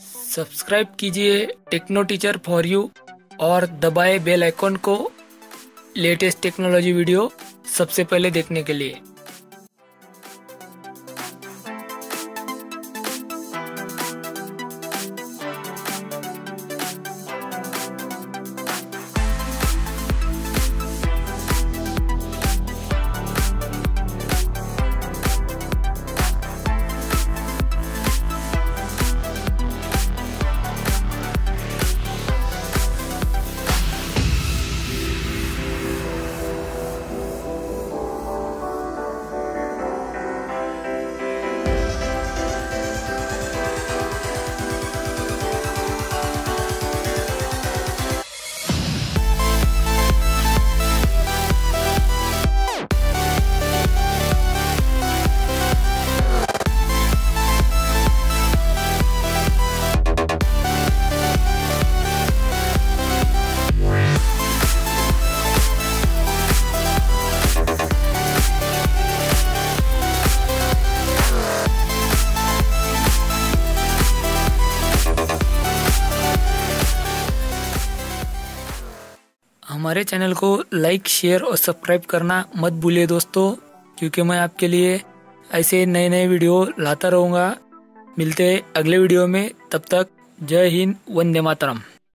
Subscribe कीजिए techno teacher for you और दबाए बेल आइकॉन को लेटेस्ट टेक्नोलॉजी वीडियो सबसे पहले देखने के लिए। हमारे चैनल को लाइक, शेयर और सब्सक्राइब करना मत भूलिए दोस्तों, क्योंकि मैं आपके लिए ऐसे नए नए वीडियो लाता रहूँगा। मिलते हैं अगले वीडियो में, तब तक जय हिंद, वंदे मातरम।